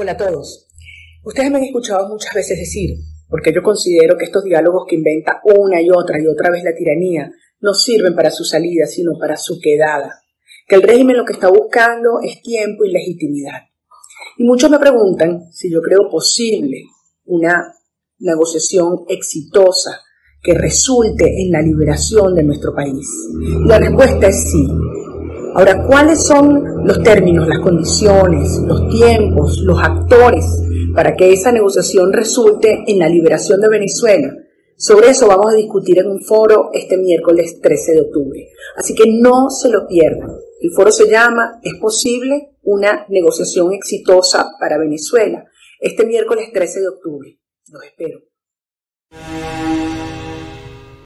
Hola a todos. Ustedes me han escuchado muchas veces decir, porque yo considero que estos diálogos que inventa una y otra y otra vez la tiranía no sirven para su salida, sino para su quedada, que el régimen lo que está buscando es tiempo y legitimidad. Y muchos me preguntan si yo creo posible una negociación exitosa que resulte en la liberación de nuestro país. la respuesta es sí. Ahora, ¿cuáles son los términos, las condiciones, los tiempos, los actores para que esa negociación resulte en la liberación de Venezuela? Sobre eso vamos a discutir en un foro este miércoles 13 de octubre. Así que no se lo pierdan. El foro se llama ¿Es posible una negociación exitosa para Venezuela? Este miércoles 13 de octubre. Los espero.